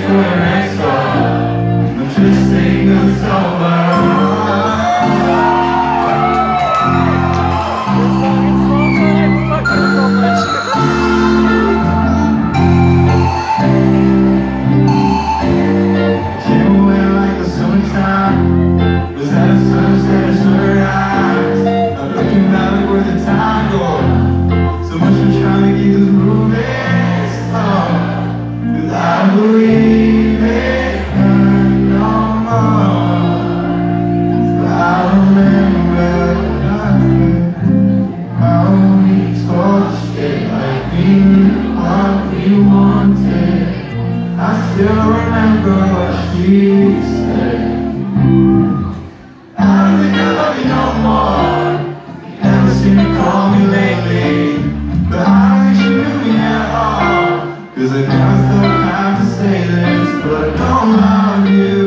forever. still remember what she said. I don't think I love you no more. You never seem to call me lately But I wish you knew me at all. Cause I never thought I'd have to say this But I don't love you.